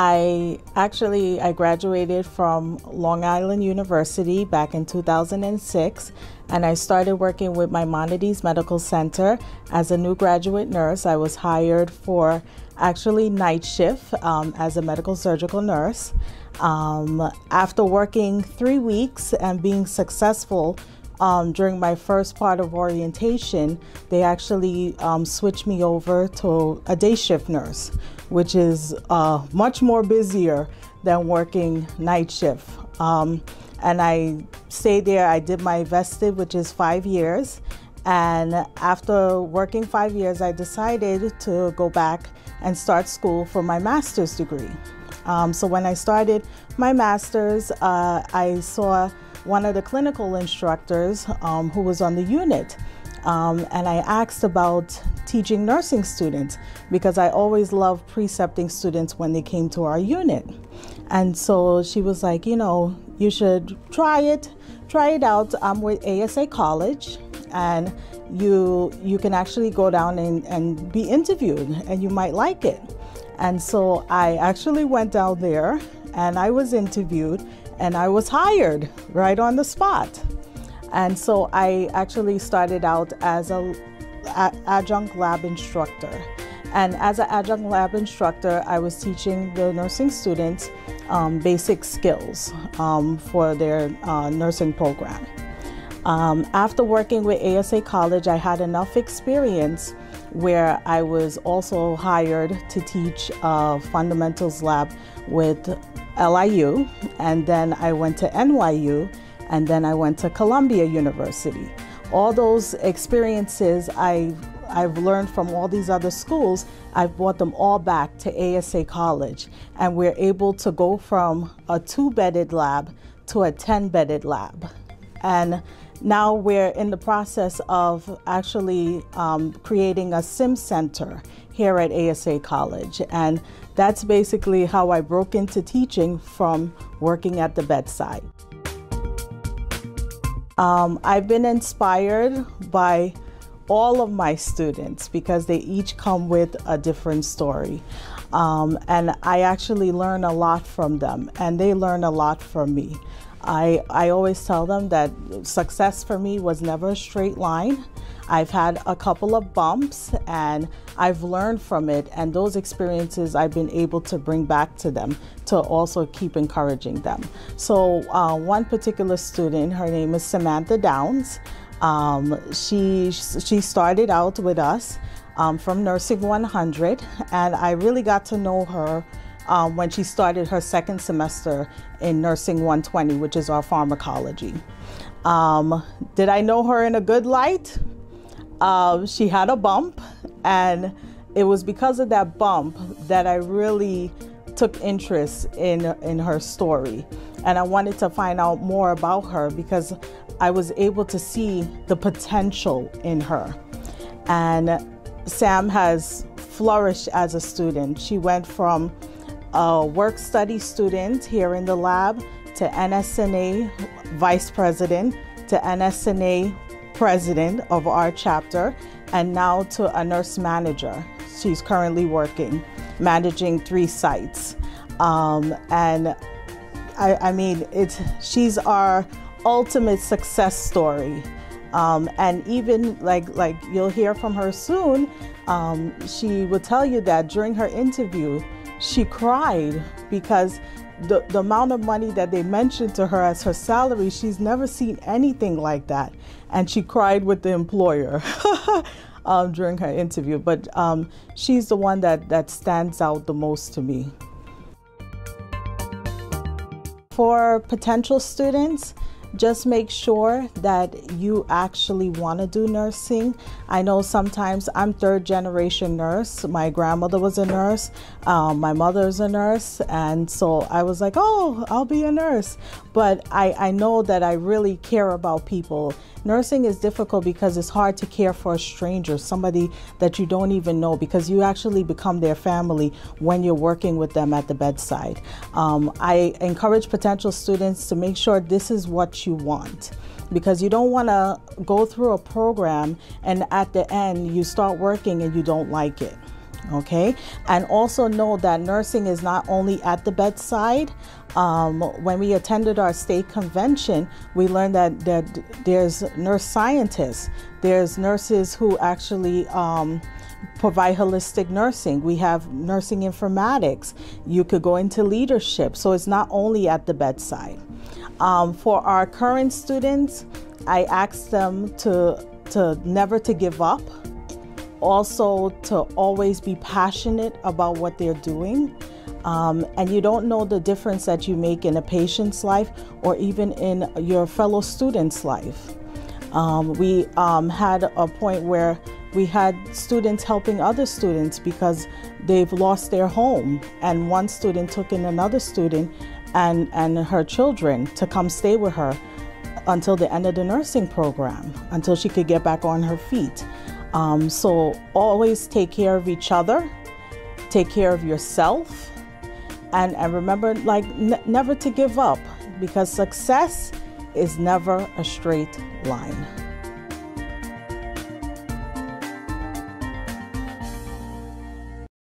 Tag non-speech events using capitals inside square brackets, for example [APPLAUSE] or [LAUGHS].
I actually I graduated from Long Island University back in 2006 and I started working with Maimonides Medical Center as a new graduate nurse. I was hired for actually night shift um, as a medical surgical nurse. Um, after working three weeks and being successful um, during my first part of orientation, they actually um, switched me over to a day shift nurse, which is uh, much more busier than working night shift. Um, and I stayed there. I did my vested, which is five years. And after working five years, I decided to go back and start school for my master's degree. Um, so when I started my master's, uh, I saw one of the clinical instructors um, who was on the unit. Um, and I asked about teaching nursing students because I always loved precepting students when they came to our unit. And so she was like, you know, you should try it, try it out. I'm with ASA College, and you you can actually go down and, and be interviewed, and you might like it. And so I actually went down there and I was interviewed and I was hired right on the spot. And so I actually started out as a, a adjunct lab instructor. And as an adjunct lab instructor, I was teaching the nursing students um, basic skills um, for their uh, nursing program. Um, after working with ASA College, I had enough experience where I was also hired to teach a fundamentals lab with LIU, and then I went to NYU, and then I went to Columbia University. All those experiences I I've learned from all these other schools, I've brought them all back to ASA College. And we're able to go from a two bedded lab to a 10 bedded lab. And now we're in the process of actually um, creating a sim center here at ASA College. And that's basically how I broke into teaching from working at the bedside. Um, I've been inspired by all of my students because they each come with a different story. Um, and I actually learn a lot from them, and they learn a lot from me. I, I always tell them that success for me was never a straight line. I've had a couple of bumps and I've learned from it, and those experiences I've been able to bring back to them to also keep encouraging them. So, uh, one particular student, her name is Samantha Downs. Um, she she started out with us um, from Nursing 100, and I really got to know her um, when she started her second semester in Nursing 120, which is our pharmacology. Um, did I know her in a good light? Uh, she had a bump, and it was because of that bump that I really took interest in in her story and I wanted to find out more about her because I was able to see the potential in her. And Sam has flourished as a student. She went from a work study student here in the lab to NSNA vice president to NSNA president of our chapter and now to a nurse manager. She's currently working, managing three sites. Um, and I, I mean, it's, she's our ultimate success story. Um, and even like like you'll hear from her soon, um, she will tell you that during her interview, she cried because the, the amount of money that they mentioned to her as her salary, she's never seen anything like that. And she cried with the employer [LAUGHS] um, during her interview. But um, she's the one that, that stands out the most to me. For potential students, just make sure that you actually want to do nursing. I know sometimes I'm third generation nurse. My grandmother was a nurse, um, my mother's a nurse, and so I was like, oh, I'll be a nurse. But I, I know that I really care about people. Nursing is difficult because it's hard to care for a stranger, somebody that you don't even know, because you actually become their family when you're working with them at the bedside. Um, I encourage potential students to make sure this is what you want because you don't want to go through a program and at the end you start working and you don't like it. Okay? And also know that nursing is not only at the bedside. Um, when we attended our state convention we learned that, that there's nurse scientists. There's nurses who actually um, provide holistic nursing. We have nursing informatics. You could go into leadership. So it's not only at the bedside. Um, for our current students i ask them to to never to give up also to always be passionate about what they're doing. Um, and you don't know the difference that you make in a patient's life or even in your fellow student's life. Um, we um, had a point where we had students helping other students because they've lost their home, and one student took in another student and, and her children to come stay with her until the end of the nursing program, until she could get back on her feet. Um, so always take care of each other, take care of yourself, and, and remember, like, never to give up because success is never a straight line.